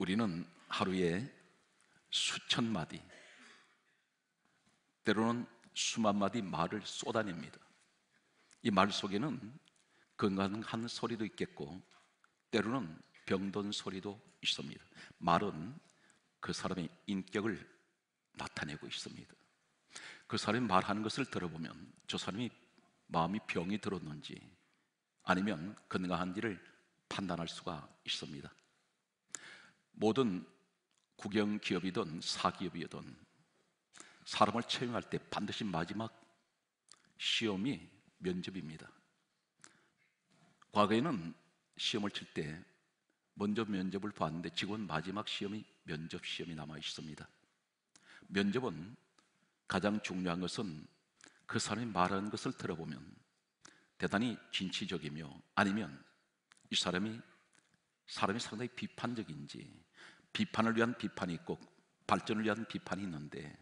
우리는 하루에 수천 마디, 때로는 수만 마디 말을 쏟아냅니다. 이 말 속에는 건강한 소리도 있겠고, 때로는 병든 소리도 있습니다. 말은 그 사람의 인격을 나타내고 있습니다. 그 사람이 말하는 것을 들어보면 저 사람이 마음이 병이 들었는지 아니면 건강한지를 판단할 수가 있습니다. 모든 국영 기업이든 사기업이든 사람을 채용할 때 반드시 마지막 시험이 면접입니다. 과거에는 시험을 칠 때 먼저 면접을 봤는데 지금은 마지막 시험이 면접 시험이 남아 있습니다. 면접은 가장 중요한 것은 그 사람이 말하는 것을 들어보면 대단히 진취적이며 아니면 이 사람이 사람이 상당히 비판적인지 비판을 위한 비판이 있고 발전을 위한 비판이 있는데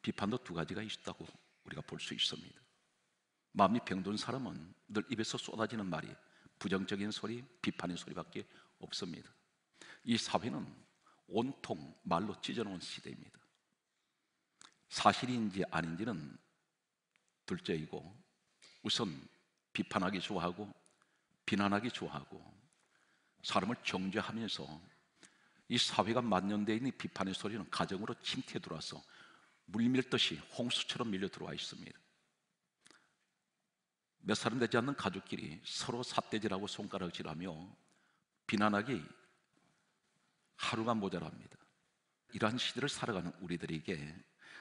비판도 두 가지가 있다고 우리가 볼 수 있습니다. 마음이 병든 사람은 늘 입에서 쏟아지는 말이 부정적인 소리, 비판의 소리밖에 없습니다. 이 사회는 온통 말로 찢어놓은 시대입니다. 사실인지 아닌지는 둘째이고 우선 비판하기 좋아하고 비난하기 좋아하고 사람을 정죄하면서 이 사회가 만연되어 있는 비판의 소리는 가정으로 침투해 들어와서 물밀듯이 홍수처럼 밀려 들어와 있습니다. 몇 사람 되지 않는 가족끼리 서로 삿대질하고 손가락질하며 비난하기 하루가 모자랍니다. 이러한 시대를 살아가는 우리들에게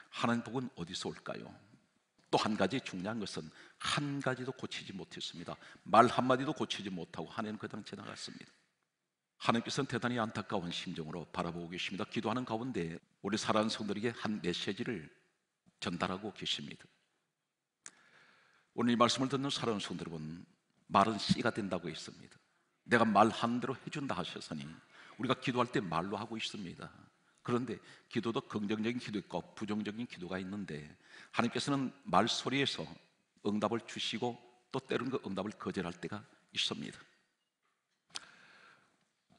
하나님 복은 어디서 올까요? 또 한 가지 중요한 것은 한 가지도 고치지 못했습니다. 말 한마디도 고치지 못하고 하나님 그당 지나갔습니다. 하나님께서는 대단히 안타까운 심정으로 바라보고 계십니다. 기도하는 가운데 우리 사랑하는 성들에게 한 메시지를 전달하고 계십니다. 오늘 이 말씀을 듣는 사랑하는 성들 여러분, 말은 씨가 된다고 했습니다. 내가 말한 대로 해준다 하셨으니 우리가 기도할 때 말로 하고 있습니다. 그런데 기도도 긍정적인 기도 있고 부정적인 기도가 있는데 하나님께서는 말소리에서 응답을 주시고 또 때로는 그 응답을 거절할 때가 있습니다.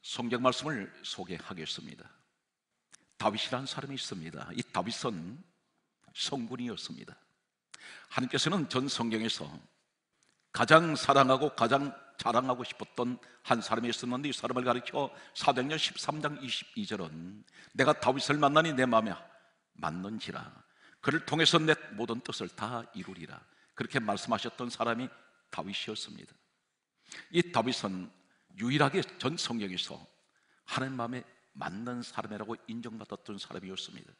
성경 말씀을 소개하겠습니다. 다윗이라는 사람이 있습니다. 이 다윗은 성군이었습니다. 하나님께서는 전 성경에서 가장 사랑하고 가장 자랑하고 싶었던 한 사람이 있었는데 이 사람을 가리켜 사도행전 13장 22절은 내가 다윗을 만나니 내 마음에 맞는지라 그를 통해서 내 모든 뜻을 다 이루리라 그렇게 말씀하셨던 사람이 다윗이었습니다. 이 다윗은 유일하게 전 성경에서 하나님 마음에 맞는 사람이라고 인정받았던 사람이었습니다.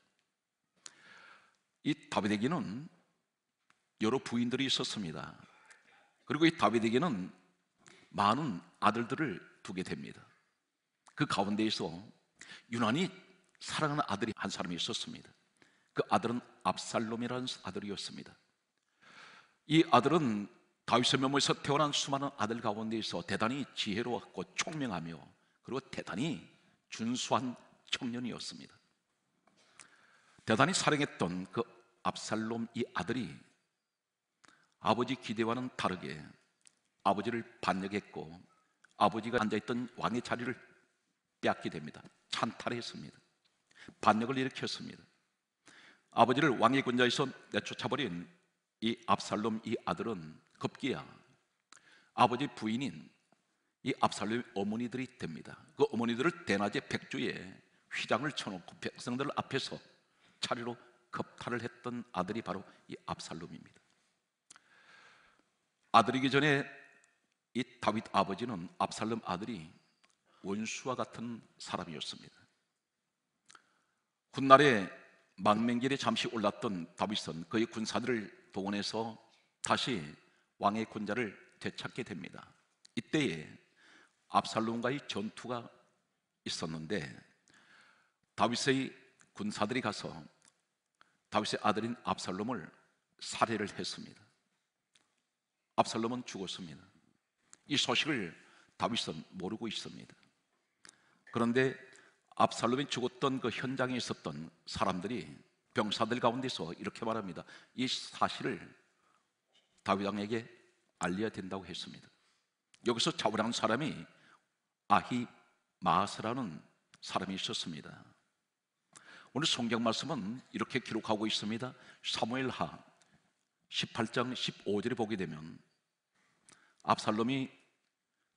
이 다윗에게는 여러 부인들이 있었습니다. 그리고 이 다윗에게는 많은 아들들을 두게 됩니다. 그 가운데에서 유난히 사랑하는 아들이 한 사람이 있었습니다. 그 아들은 압살롬이라는 아들이었습니다. 이 아들은 다윗의 면모에서 태어난 수많은 아들 가운데에서 대단히 지혜로웠고 총명하며 그리고 대단히 준수한 청년이었습니다. 대단히 사랑했던 그 압살롬 이 아들이 아버지 기대와는 다르게 아버지를 반역했고 아버지가 앉아있던 왕의 자리를 빼앗게 됩니다. 찬탈했습니다. 반역을 일으켰습니다. 아버지를 왕의 군자에서 내쫓아버린 이 압살롬 이 아들은 급기야 아버지 부인인 이 압살롬의 어머니들이 됩니다. 그 어머니들을 대낮에 백주에 휘장을 쳐놓고 백성들 앞에서 차례로 겁탈을 했던 아들이 바로 이 압살롬입니다. 아들이기 전에 이 다윗 아버지는 압살롬 아들이 원수와 같은 사람이었습니다. 훗날에 망명길에 잠시 올랐던 다윗은 그의 군사들을 동원해서 다시 왕의 군자를 되찾게 됩니다. 이때에 압살롬과의 전투가 있었는데 다윗의 군사들이 가서 다윗의 아들인 압살롬을 살해를 했습니다. 압살롬은 죽었습니다. 이 소식을 다윗은 모르고 있습니다. 그런데 압살롬이 죽었던 그 현장에 있었던 사람들이 병사들 가운데서 이렇게 말합니다. 이 사실을 다윗 왕에게 알려야 된다고 했습니다. 여기서 잡으라는 사람이 아히 마스라는 사람이 있었습니다. 오늘 성경 말씀은 이렇게 기록하고 있습니다. 사무엘하 18장 15절에 보게 되면 압살롬이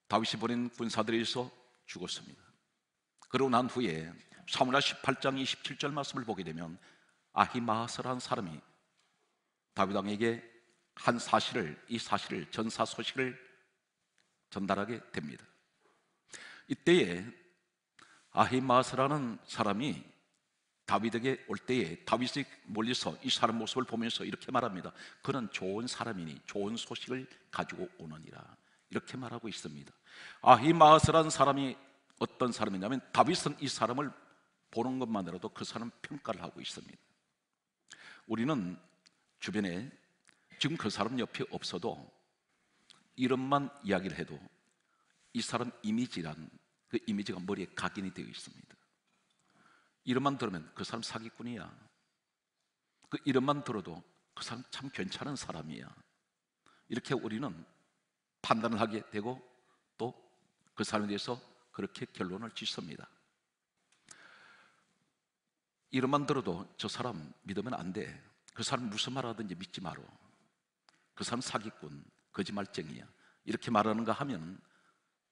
다윗이 보낸 군사들에 의해서 죽었습니다. 그러고 난 후에 사무엘하 18장 27절 말씀을 보게 되면 아히마스라는 사람이 다윗 왕에게 한 사실을 이 사실을 전사 소식을 전달하게 됩니다. 이때에 아히마스라는 사람이 다윗에게 올 때에 다윗이 멀리서 이 사람 모습을 보면서 이렇게 말합니다. 그는 좋은 사람이니 좋은 소식을 가지고 오느니라. 이렇게 말하고 있습니다. 아히마스라는 사람이 어떤 사람이냐면 다윗은 이 사람을 보는 것만으로도 그 사람 평가를 하고 있습니다. 우리는 주변에 지금 그 사람 옆에 없어도 이름만 이야기를 해도 이 사람 이미지란 그 이미지가 머리에 각인이 되어 있습니다. 이름만 들으면 그 사람 사기꾼이야. 그 이름만 들어도 그 사람 참 괜찮은 사람이야. 이렇게 우리는 판단을 하게 되고 또 그 사람에 대해서 그렇게 결론을 짓습니다. 이름만 들어도 저 사람 믿으면 안 돼. 그 사람 무슨 말 하든지 믿지 마라. 그 사람 사기꾼, 거짓말쟁이야. 이렇게 말하는가 하면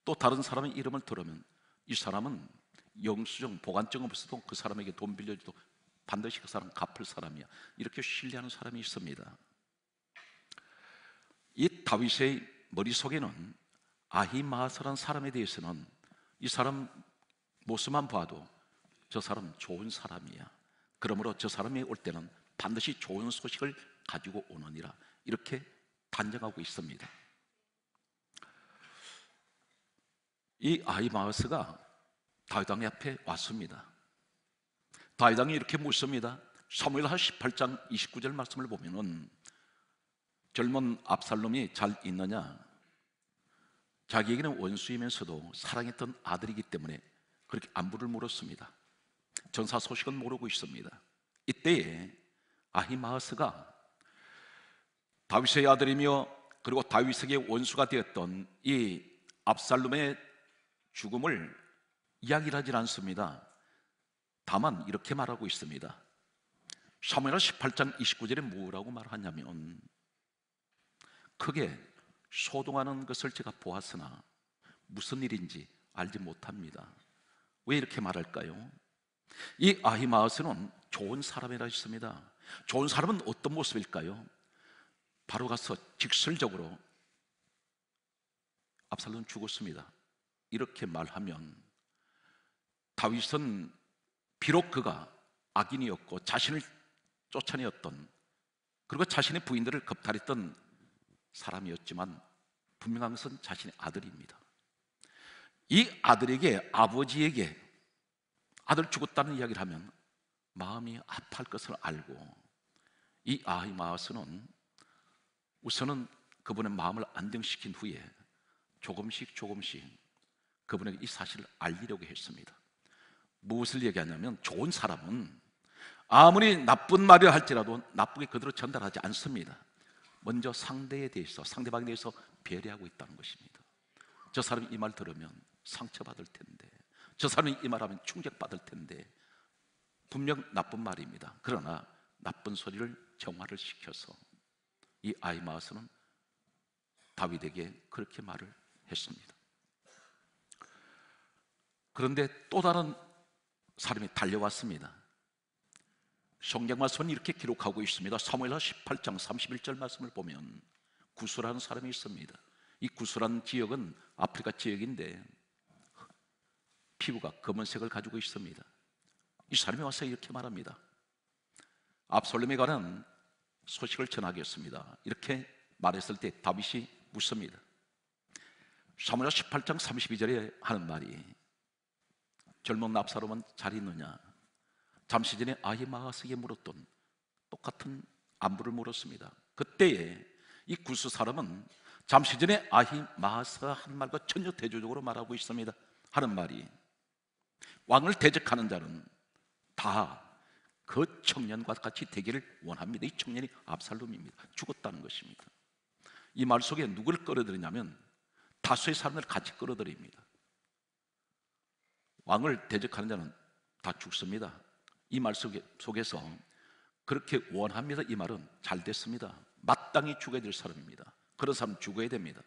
또 다른 사람의 이름을 들으면 이 사람은 영수증, 보관증 없어도 그 사람에게 돈 빌려줘도 반드시 그 사람 갚을 사람이야. 이렇게 신뢰하는 사람이 있습니다. 이 다윗의 머릿속에는 아히마스라는 사람에 대해서는 이 사람 모습만 봐도 저 사람 좋은 사람이야. 그러므로 저 사람이 올 때는 반드시 좋은 소식을 가지고 오느니라. 이렇게 단정하고 있습니다. 이 아히마스가 다윗 왕 앞에 왔습니다. 다윗 왕이 이렇게 묻습니다. 사무엘하 18장 29절 말씀을 보면은 젊은 압살롬이 잘 있느냐? 자기에게는 원수이면서도 사랑했던 아들이기 때문에 그렇게 안부를 물었습니다. 전사 소식은 모르고 있습니다. 이때에 아히마스가 다윗의 아들이며 그리고 다윗에게 원수가 되었던 이 압살롬의 죽음을 이야기를 하질 않습니다. 다만 이렇게 말하고 있습니다. 사무엘하 18장 29절에 뭐라고 말하냐면 크게 소동하는 것을 제가 보았으나 무슨 일인지 알지 못합니다. 왜 이렇게 말할까요? 이 아히마스는 좋은 사람이라 했습니다. 좋은 사람은 어떤 모습일까요? 바로 가서 직설적으로 압살롬 죽었습니다. 이렇게 말하면 다윗은 비록 그가 악인이었고 자신을 쫓아내었던 그리고 자신의 부인들을 겁탈했던 사람이었지만 분명한 것은 자신의 아들입니다. 이 아들에게 아버지에게 아들 죽었다는 이야기를 하면 마음이 아파할 것을 알고 이 아히마스는 우선은 그분의 마음을 안정시킨 후에 조금씩 조금씩 그분에게 이 사실을 알리려고 했습니다. 무엇을 얘기하냐면 좋은 사람은 아무리 나쁜 말을 할지라도 나쁘게 그대로 전달하지 않습니다. 먼저 상대에 대해서 상대방에 대해서 배려하고 있다는 것입니다. 저 사람이 이 말 들으면 상처받을 텐데 저 사람이 이 말하면 충격받을 텐데 분명 나쁜 말입니다. 그러나 나쁜 소리를 정화를 시켜서 이 아이마스는 다윗에게 그렇게 말을 했습니다. 그런데 또 다른 사람이 달려왔습니다. 성경 말씀은 이렇게 기록하고 있습니다. 사무엘하 18장 31절 말씀을 보면 구수라는 사람이 있습니다. 이 구수라는 지역은 아프리카 지역인데 피부가 검은색을 가지고 있습니다. 이 사람이 와서 이렇게 말합니다. 압솔롬에 관한 소식을 전하겠습니다. 이렇게 말했을 때 다윗이 묻습니다. 사무엘 18장 32절에 하는 말이 젊은 압살롬은 잘 있느냐? 잠시 전에 아히마하스에게 물었던 똑같은 안부를 물었습니다. 그때에 이 구스 사람은 잠시 전에 아히마하스가 한 말과 전혀 대조적으로 말하고 있습니다. 하는 말이 왕을 대적하는 자는 다 그 청년과 같이 되기를 원합니다. 이 청년이 압살롬입니다. 죽었다는 것입니다. 이 말 속에 누구를 끌어들이냐면 다수의 사람을 같이 끌어들입니다. 왕을 대적하는 자는 다 죽습니다. 이 말 속에, 속에서 그렇게 원합니다. 이 말은 잘 됐습니다. 마땅히 죽어야 될 사람입니다. 그런 사람 죽어야 됩니다.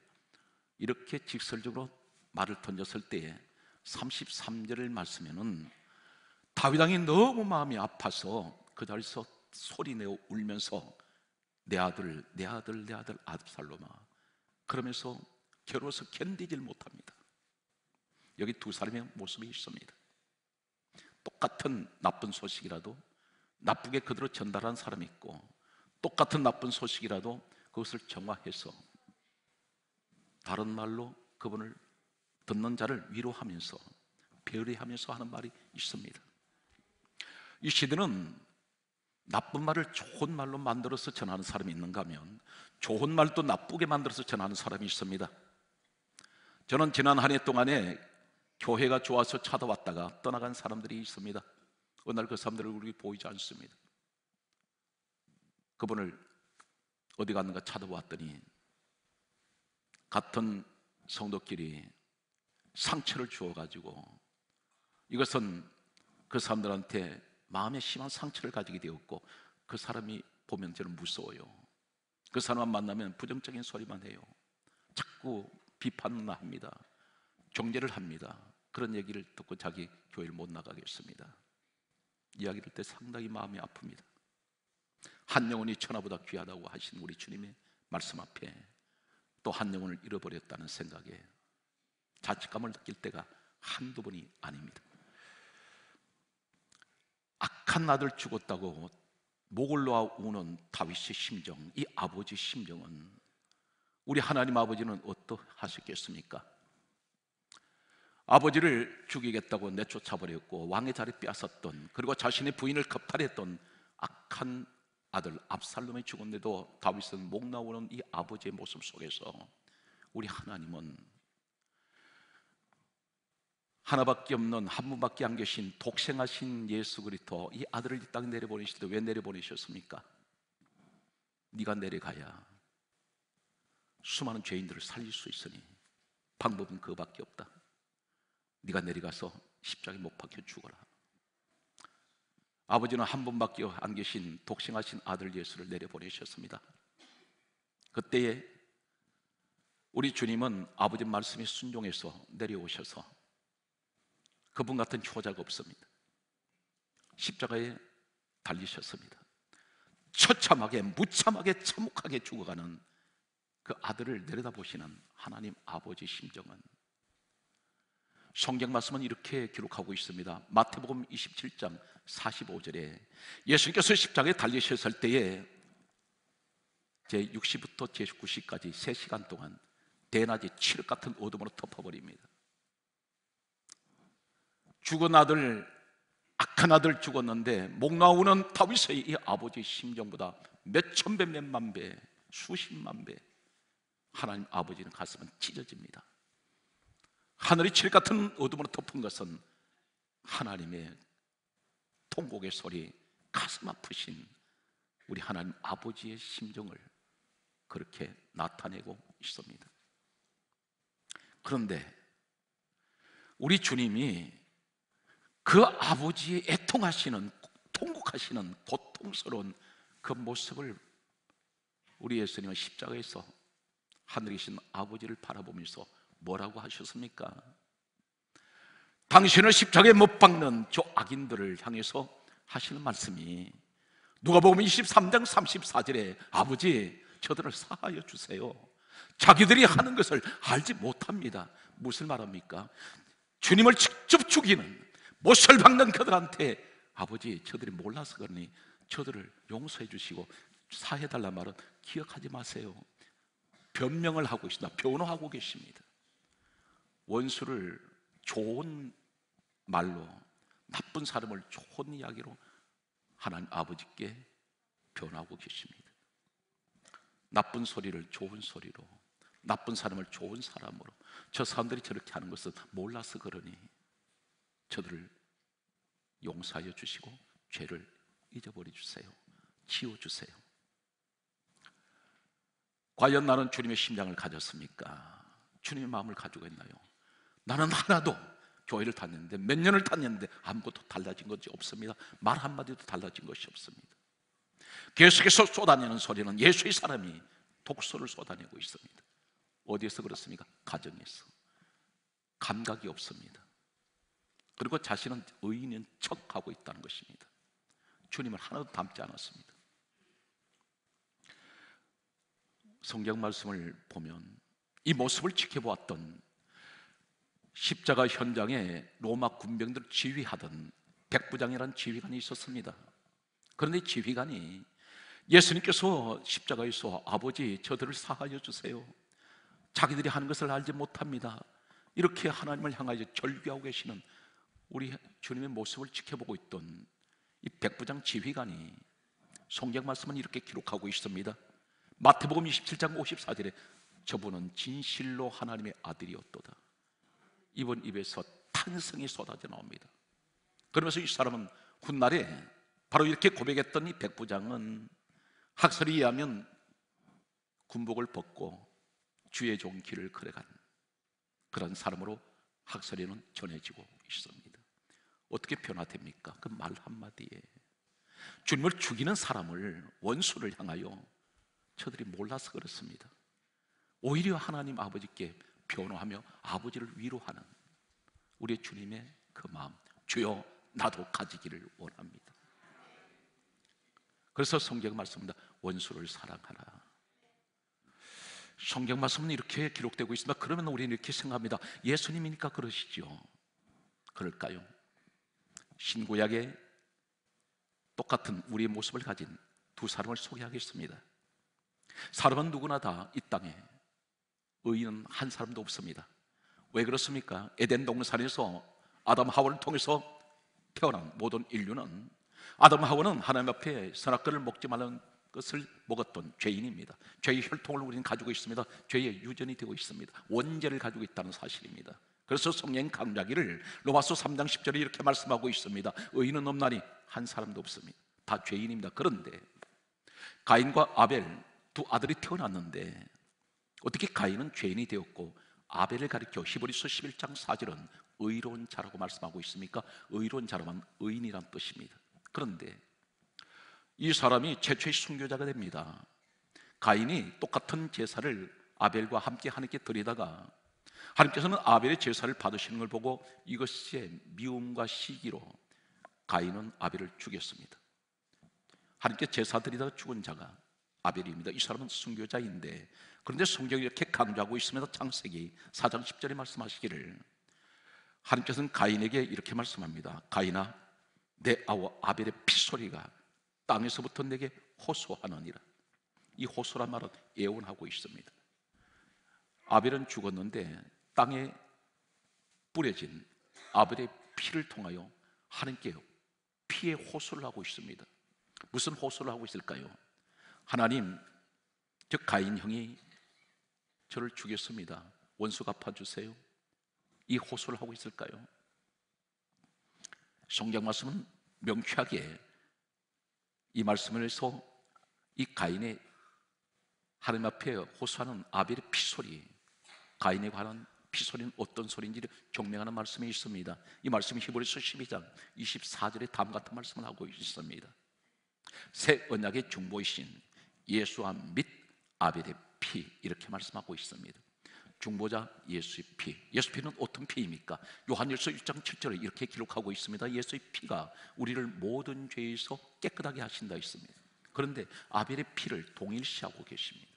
이렇게 직설적으로 말을 던졌을 때에 33절을 말씀에는 다윗 왕이 너무 마음이 아파서 그 자리에서 소리내어 울면서 내 아들, 내 아들, 내 아들 아브살롬아 그러면서 괴로워서 견디질 못합니다. 여기 두 사람의 모습이 있습니다. 똑같은 나쁜 소식이라도 나쁘게 그대로 전달한 사람이 있고 똑같은 나쁜 소식이라도 그것을 정화해서 다른 말로 그분을 듣는 자를 위로하면서 배려하면서 하는 말이 있습니다. 이 시대는 나쁜 말을 좋은 말로 만들어서 전하는 사람이 있는가 하면 좋은 말도 나쁘게 만들어서 전하는 사람이 있습니다. 저는 지난 한 해 동안에 교회가 좋아서 찾아왔다가 떠나간 사람들이 있습니다. 어느 날 그 사람들을 우리 보이지 않습니다. 그분을 어디 갔는가 찾아왔더니 같은 성도끼리 상처를 주어가지고 이것은 그 사람들한테 마음에 심한 상처를 가지게 되었고 그 사람이 보면 저는 무서워요. 그 사람 만나면 부정적인 소리만 해요. 자꾸 비판을 합니다. 경제를 합니다. 그런 얘기를 듣고 자기 교회를 못 나가겠습니다. 이야기를 때 상당히 마음이 아픕니다. 한 영혼이 천하보다 귀하다고 하신 우리 주님의 말씀 앞에 또 한 영혼을 잃어버렸다는 생각에 자책감을 느낄 때가 한두 번이 아닙니다. 악한 아들 죽었다고 목을 놓아 우는 다윗의 심정, 이 아버지 심정은 우리 하나님 아버지는 어떠하셨겠습니까? 아버지를 죽이겠다고 내쫓아 버렸고 왕의 자리 빼앗았던 그리고 자신의 부인을 겁탈했던 악한 아들 압살롬이 죽었는데도 다윗은 목 나오는 이 아버지의 모습 속에서 우리 하나님은 하나밖에 없는 한 분밖에 안 계신 독생하신 예수 그리스도 이 아들을 이 땅에 내려보내실 때 왜 내려보내셨습니까? 네가 내려가야 수많은 죄인들을 살릴 수 있으니 방법은 그밖에 없다. 네가 내려가서 십자가에 못 박혀 죽어라. 아버지는 한 분밖에 안 계신 독생하신 아들 예수를 내려보내셨습니다. 그때에 우리 주님은 아버지 말씀에 순종해서 내려오셔서 그분 같은 효자가 없습니다. 십자가에 달리셨습니다. 처참하게 무참하게 참혹하게 죽어가는 그 아들을 내려다보시는 하나님 아버지 심정은 성경 말씀은 이렇게 기록하고 있습니다. 마태복음 27장 45절에 예수님께서 십자가에 달리셨을 때에 제 6시부터 제 9시까지 3시간 동안 대낮이 칠흑 같은 어둠으로 덮어버립니다. 죽은 아들, 악한 아들 죽었는데 목 나오는 다윗의 이 아버지의 심정보다 몇천 배, 몇만 배, 수십만 배 하나님 아버지는 가슴은 찢어집니다. 하늘이 칠 같은 어둠으로 덮은 것은 하나님의 통곡의 소리, 가슴 아프신 우리 하나님 아버지의 심정을 그렇게 나타내고 있습니다. 그런데 우리 주님이 그 아버지의 애통하시는 통곡하시는 고통스러운 그 모습을 우리 예수님은 십자가에서 하늘에 계신 아버지를 바라보면서 뭐라고 하셨습니까? 당신을 십자가에 못 박는 저 악인들을 향해서 하시는 말씀이 누가 보면 23장 34절에 아버지 저들을 사하여 주세요. 자기들이 하는 것을 알지 못합니다. 무슨 말합니까? 주님을 직접 죽이는 못을 박는 그들한테 아버지 저들이 몰라서 그러니 저들을 용서해 주시고 사해 달라 말은 기억하지 마세요. 변명을 하고 있습니다. 변호하고 계십니다. 원수를 좋은 말로 나쁜 사람을 좋은 이야기로 하나님 아버지께 변하고 계십니다. 나쁜 소리를 좋은 소리로, 나쁜 사람을 좋은 사람으로, 저 사람들이 저렇게 하는 것은 몰라서 그러니 저들을 용서하여 주시고 죄를 잊어버려 주세요. 지워 주세요. 과연 나는 주님의 심장을 가졌습니까? 주님의 마음을 가지고 있나요? 나는 하나도 교회를 다녔는데 몇 년을 다녔는데 아무것도 달라진 것이 없습니다. 말 한마디도 달라진 것이 없습니다. 계속해서 쏟아내는 소리는 예수의 사람이 독소를 쏟아내고 있습니다. 어디에서 그렇습니까? 가정에서. 감각이 없습니다. 그리고 자신은 의인인 척하고 있다는 것입니다. 주님을 하나도 닮지 않았습니다. 성경 말씀을 보면 이 모습을 지켜보았던 십자가 현장에 로마 군병들을 지휘하던 백부장이라는 지휘관이 있었습니다. 그런데 지휘관이 예수님께서 십자가에서 아버지 저들을 사하여 주세요. 자기들이 하는 것을 알지 못합니다. 이렇게 하나님을 향하여 절규하고 계시는 우리 주님의 모습을 지켜보고 있던 이 백부장 지휘관이 성경 말씀은 이렇게 기록하고 있습니다. 마태복음 27장 54절에 저분은 진실로 하나님의 아들이었도다. 이번 입에서 탄성이 쏟아져 나옵니다. 그러면서 이 사람은 훗날에 바로 이렇게 고백했던 이 백부장은 학설에 의하면 군복을 벗고 주의 좋은 길을 걸어간 그런 사람으로 학설에는 전해지고 있습니다. 어떻게 변화됩니까? 그 말 한마디에 주님을 죽이는 사람을 원수를 향하여 저들이 몰라서 그렇습니다. 오히려 하나님 아버지께 변호하며 아버지를 위로하는 우리 주님의 그 마음 주여 나도 가지기를 원합니다. 그래서 성경 말씀입니다. 원수를 사랑하라. 성경 말씀은 이렇게 기록되고 있습니다. 그러면 우리는 이렇게 생각합니다. 예수님이니까 그러시죠. 그럴까요? 신구약에 똑같은 우리의 모습을 가진 두 사람을 소개하겠습니다. 사람은 누구나 다 이 땅에 의인은 한 사람도 없습니다. 왜 그렇습니까? 에덴 동산에서 아담 하와를 통해서 태어난 모든 인류는 아담 하와는 하나님 앞에 선악과를 먹지 말라는 것을 먹었던 죄인입니다. 죄의 혈통을 우리는 가지고 있습니다. 죄의 유전이 되고 있습니다. 원죄를 가지고 있다는 사실입니다. 그래서 성령 강자기를 로마서 3장 10절에 이렇게 말씀하고 있습니다. 의인은 없나니 한 사람도 없습니다. 다 죄인입니다. 그런데 가인과 아벨 두 아들이 태어났는데 어떻게 가인은 죄인이 되었고 아벨을 가리켜 히브리서 11장 4절은 의로운 자라고 말씀하고 있습니까? 의로운 자라면 의인이란 뜻입니다. 그런데 이 사람이 최초의 순교자가 됩니다. 가인이 똑같은 제사를 아벨과 함께 하나님께 드리다가 하나님께서는 아벨의 제사를 받으시는 걸 보고 이것이 미움과 시기로 가인은 아벨을 죽였습니다. 하나님께 제사 드리다가 죽은 자가 아벨입니다. 이 사람은 순교자인데 그런데 성경이 이렇게 강조하고 있습니다. 창세기 4장 10절에 말씀하시기를 하나님께서는 가인에게 이렇게 말씀합니다. 가인아 내 아우 아벨의 피소리가 땅에서부터 내게 호소하느니라. 이 호소란 말은 예언하고 있습니다. 아벨은 죽었는데 땅에 뿌려진 아벨의 피를 통하여 하나님께 피의 호소를 하고 있습니다. 무슨 호소를 하고 있을까요? 하나님, 즉 가인 형이 저를 죽였습니다. 원수 갚아주세요. 이 호소를 하고 있을까요? 성경 말씀은 명쾌하게 이 말씀을 해서 이 가인의 하나님 앞에 호소하는 아벨의 피소리, 가인에 관한 피소리는 어떤 소리인지를 경명하는 말씀이 있습니다. 이 말씀이 히브리서 12장 24절에 다음 같은 말씀을 하고 있습니다. 새 언약의 중보이신 예수와 및 아벨의 피 이렇게 말씀하고 있습니다. 중보자 예수의 피. 예수 피는 어떤 피입니까? 요한일서 1장 7절에 이렇게 기록하고 있습니다. 예수의 피가 우리를 모든 죄에서 깨끗하게 하신다 있습니다. 그런데 아벨의 피를 동일시하고 계십니다.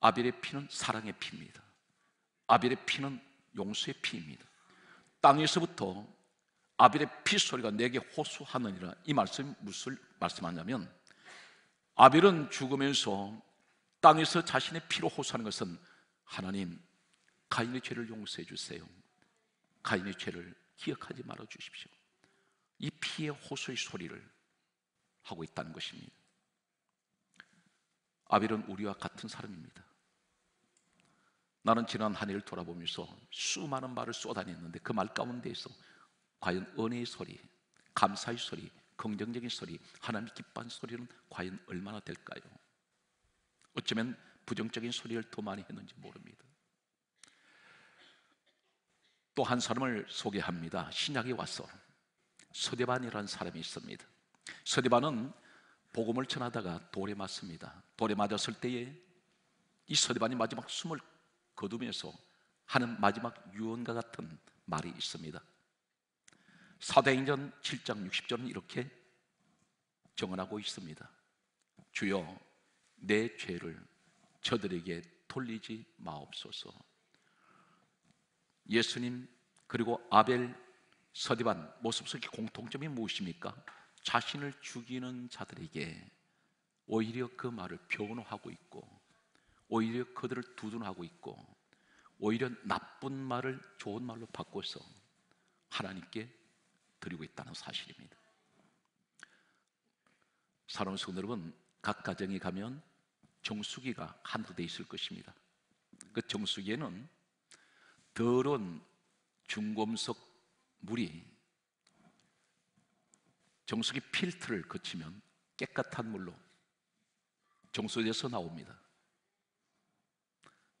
아벨의 피는 사랑의 피입니다. 아벨의 피는 용서의 피입니다. 땅에서부터 아벨의 피 소리가 내게 호소하느니라. 이 말씀이 무엇을 말씀하냐면 아벨은 죽으면서 땅에서 자신의 피로 호소하는 것은 하나님 가인의 죄를 용서해 주세요. 가인의 죄를 기억하지 말아 주십시오. 이 피의 호소의 소리를 하고 있다는 것입니다. 아벨은 우리와 같은 사람입니다. 나는 지난 한 해를 돌아보면서 수많은 말을 쏟아냈는데 그 말 가운데에서 과연 은혜의 소리, 감사의 소리, 긍정적인 소리, 하나님 기뻐한 소리는 과연 얼마나 될까요? 어쩌면 부정적인 소리를 더 많이 했는지 모릅니다. 또 한 사람을 소개합니다. 신약에 와서 서대반이라는 사람이 있습니다. 서대반은 복음을 전하다가 돌에 맞습니다. 돌에 맞았을 때에 이 서대반이 마지막 숨을 거두면서 하는 마지막 유언과 같은 말이 있습니다. 사도행전 7장 60절은 이렇게 정언하고 있습니다. 주여 내 죄를 저들에게 돌리지 마옵소서. 예수님 그리고 아벨 서디반 모습 속의 공통점이 무엇입니까? 자신을 죽이는 자들에게 오히려 그 말을 변호하고 있고 오히려 그들을 두둔하고 있고 오히려 나쁜 말을 좋은 말로 바꿔서 하나님께 드리고 있다는 사실입니다. 사랑하는 여러분, 각 가정에 가면 정수기가 한두 대 있을 것입니다. 그 정수기에는 더러운 중금속 물이 정수기 필터를 거치면 깨끗한 물로 정수기에서 나옵니다.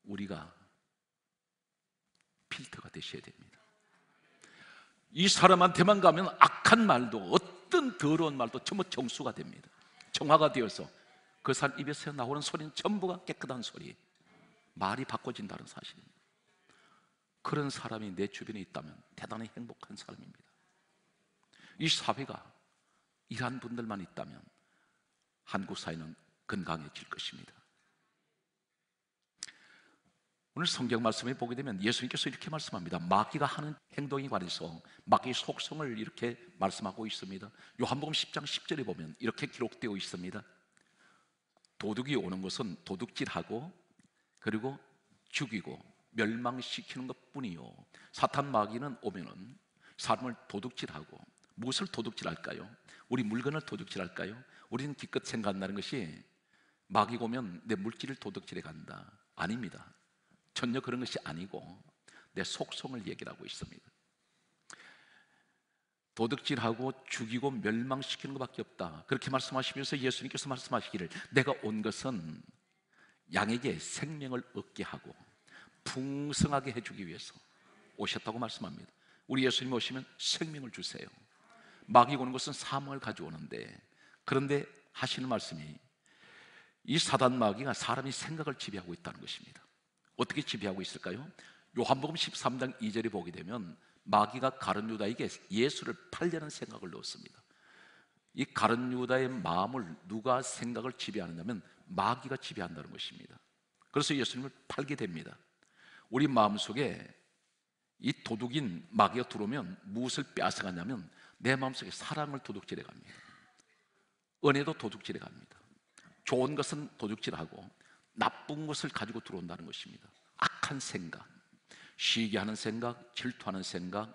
우리가 필터가 되셔야 됩니다. 이 사람한테만 가면 악한 말도 어떤 더러운 말도 전부 정수가 됩니다. 정화가 되어서 그 사람 입에서 나오는 소리는 전부가 깨끗한 소리. 말이 바꿔진다는 사실입니다. 그런 사람이 내 주변에 있다면 대단히 행복한 사람입니다. 이 사회가 이러한 분들만 있다면 한국 사회는 건강해질 것입니다. 오늘 성경 말씀에 보게 되면 예수님께서 이렇게 말씀합니다. 마귀가 하는 행동에 관해서 마귀의 속성을 이렇게 말씀하고 있습니다. 요한복음 10장 10절에 보면 이렇게 기록되어 있습니다. 도둑이 오는 것은 도둑질하고 그리고 죽이고 멸망시키는 것뿐이요. 사탄 마귀는 오면은 사람을 도둑질하고 무엇을 도둑질할까요? 우리 물건을 도둑질할까요? 우리는 기껏 생각한다는 것이 마귀가 오면 내 물질을 도둑질해 간다. 아닙니다. 전혀 그런 것이 아니고 내 속성을 얘기하고 있습니다. 도둑질하고 죽이고 멸망시키는 것밖에 없다. 그렇게 말씀하시면서 예수님께서 말씀하시기를 내가 온 것은 양에게 생명을 얻게 하고 풍성하게 해주기 위해서 오셨다고 말씀합니다. 우리 예수님 오시면 생명을 주세요. 마귀 오는 것은 사망을 가져오는데 그런데 하시는 말씀이 이 사단 마귀가 사람이 생각을 지배하고 있다는 것입니다. 어떻게 지배하고 있을까요? 요한복음 13장 2절에 보게 되면 마귀가 가른 유다에게 예수를 팔려는 생각을 넣었습니다. 이 가른 유다의 마음을 누가 생각을 지배하느냐면 마귀가 지배한다는 것입니다. 그래서 예수님을 팔게 됩니다. 우리 마음 속에 이 도둑인 마귀가 들어오면 무엇을 빼앗아가냐면 내 마음속에 사랑을 도둑질해 갑니다. 은혜도 도둑질해 갑니다. 좋은 것은 도둑질하고 나쁜 것을 가지고 들어온다는 것입니다. 악한 생각, 쉬게 하는 생각, 질투하는 생각,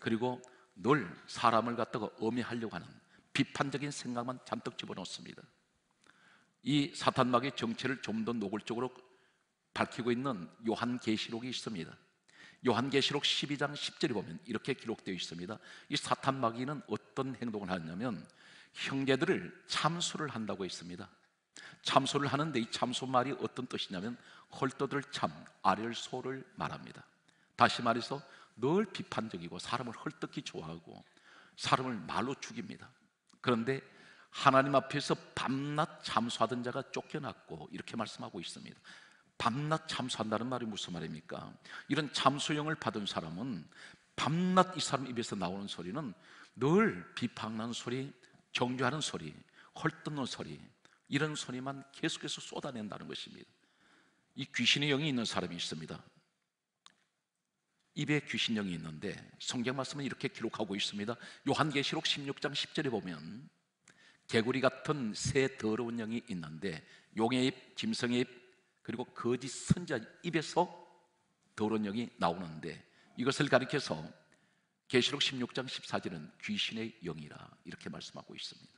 그리고 늘 사람을 갖다가 엄해하려고 하는 비판적인 생각만 잔뜩 집어넣습니다. 이 사탄막의 정체를 좀 더 노골적으로 밝히고 있는 요한계시록이 있습니다. 요한계시록 12장 10절에 보면 이렇게 기록되어 있습니다. 이 사탄마귀는 어떤 행동을 하냐면 형제들을 참수를 한다고 했습니다. 참소를 하는데 이 참소 말이 어떤 뜻이냐면 헐떠들 참, 아를 소를 말합니다. 다시 말해서 늘 비판적이고 사람을 헐떡히 좋아하고 사람을 말로 죽입니다. 그런데 하나님 앞에서 밤낮 참소하던 자가 쫓겨났고 이렇게 말씀하고 있습니다. 밤낮 참소한다는 말이 무슨 말입니까? 이런 참소형을 받은 사람은 밤낮 이 사람 입에서 나오는 소리는 늘 비판하는 소리, 정죄하는 소리, 헐뜯는 소리, 이런 소리만 계속해서 쏟아낸다는 것입니다. 이 귀신의 영이 있는 사람이 있습니다. 입에 귀신 영이 있는데 성경 말씀은 이렇게 기록하고 있습니다. 요한계시록 16장 10절에 보면 개구리 같은 새 더러운 영이 있는데 용의 입, 짐승의 입, 그리고 거짓 선자 입에서 더러운 영이 나오는데 이것을 가리켜서 계시록 16장 14절은 귀신의 영이라 이렇게 말씀하고 있습니다.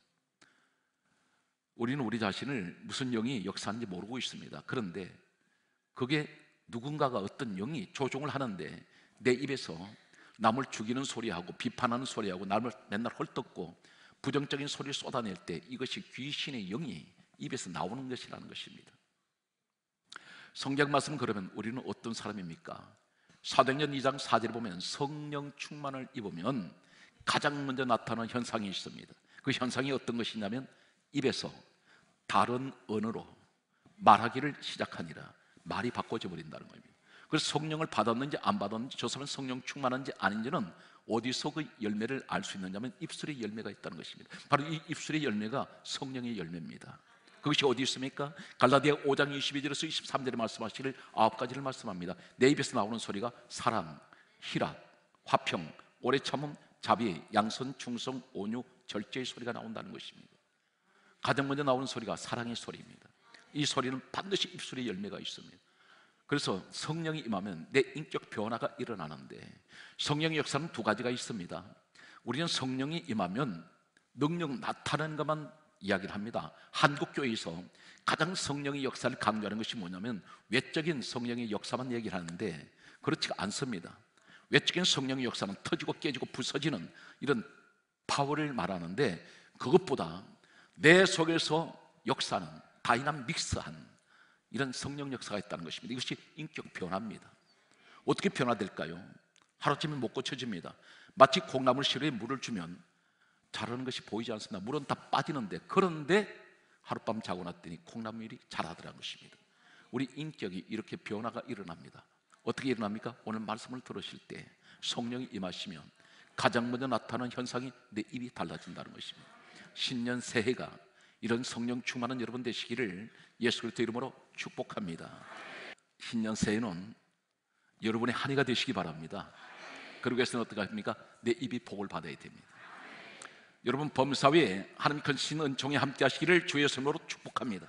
우리는 우리 자신을 무슨 영이 역사하는지 모르고 있습니다. 그런데 그게 누군가가 어떤 영이 조종을 하는데 내 입에서 남을 죽이는 소리하고 비판하는 소리하고 남을 맨날 헐떡고 부정적인 소리를 쏟아낼 때 이것이 귀신의 영이 입에서 나오는 것이라는 것입니다. 성경 말씀 그러면 우리는 어떤 사람입니까? 사도행전 2장 4절에 보면 성령 충만을 입으면 가장 먼저 나타나는 현상이 있습니다. 그 현상이 어떤 것이냐면 입에서 다른 언어로 말하기를 시작하니라 말이 바꿔져 버린다는 겁니다. 그래서 성령을 받았는지 안 받았는지 저 사람은 성령 충만한지 아닌지는 어디서 그 열매를 알 수 있느냐면 입술에 열매가 있다는 것입니다. 바로 이 입술의 열매가 성령의 열매입니다. 그것이 어디 있습니까? 갈라디아 5장 22절에서 23절에 말씀하시기를 아홉 가지를 말씀합니다. 내 입에서 나오는 소리가 사랑, 희락, 화평, 오래 참음, 자비, 양선, 충성, 온유, 절제의 소리가 나온다는 것입니다. 가장 먼저 나오는 소리가 사랑의 소리입니다. 이 소리는 반드시 입술에 열매가 있습니다. 그래서 성령이 임하면 내 인격 변화가 일어나는데 성령의 역사는 두 가지가 있습니다. 우리는 성령이 임하면 능력 나타나는 것만 이야기를 합니다. 한국 교회에서 가장 성령의 역사를 강조하는 것이 뭐냐면 외적인 성령의 역사만 얘기를 하는데 그렇지가 않습니다. 외적인 성령의 역사는 터지고 깨지고 부서지는 이런 파워를 말하는데 그것보다 내 속에서 역사하는 dynamics한 이런 성령 역사가 있다는 것입니다. 이것이 인격 변화입니다. 어떻게 변화될까요? 하루아침에 못 고쳐집니다. 마치 콩나물 시루에 물을 주면 자라는 것이 보이지 않습니다. 물은 다 빠지는데 그런데 하룻밤 자고 났더니 콩나물이 자라더라는 것입니다. 우리 인격이 이렇게 변화가 일어납니다. 어떻게 일어납니까? 오늘 말씀을 들으실 때 성령이 임하시면 가장 먼저 나타나는 현상이 내 입이 달라진다는 것입니다. 신년 새해가 이런 성령 충만한 여러분 되시기를 예수 그리스도 이름으로 축복합니다. 신년 새해는 여러분의 한 해가 되시기 바랍니다. 그러기 위해서는 어떻게 합니까? 내 입이 복을 받아야 됩니다. 여러분 범사위에 하나님 큰 신 은총에 함께 하시기를 주의 손으로 축복합니다.